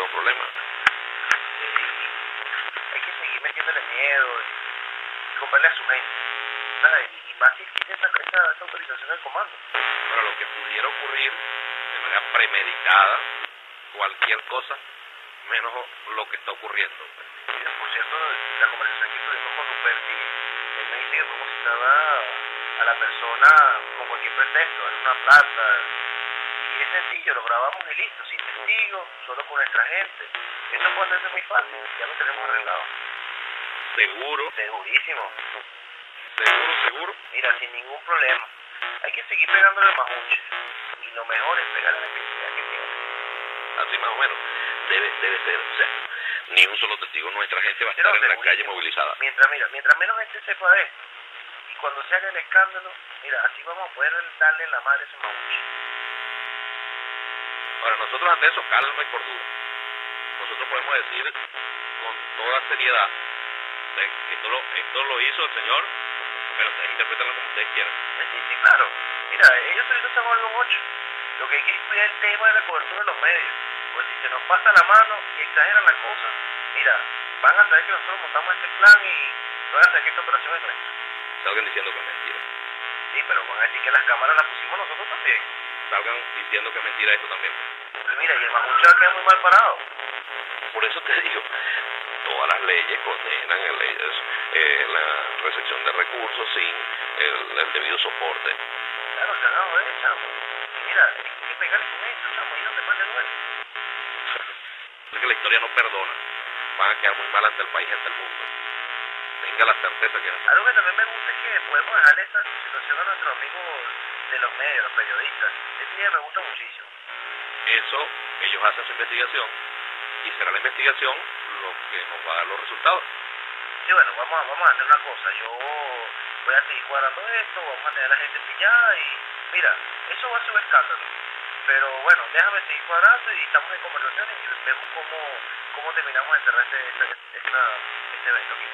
tengo problema. hay que seguir metiéndole miedo y, comprarle a su gente. Y más si existe esa, autorización del comando. Bueno, lo que pudiera ocurrir de manera premeditada, cualquier cosa, menos lo que está ocurriendo. Por cierto, la conversación que tuvimos con Ruperti, él me dice que a, la persona con cualquier pretexto, en una plaza. Sencillo, lo grabamos y listo, sin testigos, solo con nuestra gente. Eso puede ser muy fácil, ya lo tenemos arreglado. Seguro, Segurísimo. seguro, seguro. Mira, sin ningún problema. Hay que seguir pegándole el majuche. Y lo mejor es pegarle la efectividad que tiene. Así más o menos. Debe, debe ser. O sea, ni un solo testigo, nuestra gente va a estar en la calle movilizada. Mientras, mira, mientras menos gente sepa de esto, y cuando se haga el escándalo, mira, así vamos a poder darle la madre a ese mamuche. Ahora, nosotros ante eso, calma y cordura. Nosotros podemos decir con toda seriedad esto lo, esto lo hizo el señor, pero ustedes interpretenlo como ustedes quieran. Sí, sí, claro. Mira, ellos ahorita están con los ocho. Lo que hay que estudiar es el tema de la cobertura de los medios. Pues si se nos pasa la mano y exageran la cosa, mira, van a saber que nosotros montamos este plan y van a saber que esta operación es nuestra. Salgan diciendo que es mentira. Sí, pero van a decir que las cámaras las pusimos nosotros también. Salgan diciendo que es mentira esto también. Pues mira, y el mamuche va a quedar muy mal parado. Por eso te digo, todas las leyes condenan el- eh, la recepción de recursos sin el, el debido soporte. Claro, cagado, eh, chamo. Y mira, hay que pegarle con esto, chamo, y donde más le duele. Es que la historia no perdona. Van a quedar muy mal ante el país y ante el mundo. Tenga la certeza que es. Algo que también me gusta es que podemos dejarle esta situación a nuestros amigos de los medios, los periodistas. Esa idea me gusta muchísimo. Eso, ellos hacen su investigación y será la investigación lo que nos va a dar los resultados. Sí, bueno, vamos a, vamos a hacer una cosa. Yo voy a seguir cuadrando esto, vamos a tener a la gente pillada y mira, eso va a ser un escándalo. Pero bueno, déjame seguir cuadrando y estamos en conversaciones y vemos cómo, cómo terminamos de cerrar este, este, esta- este evento aquí.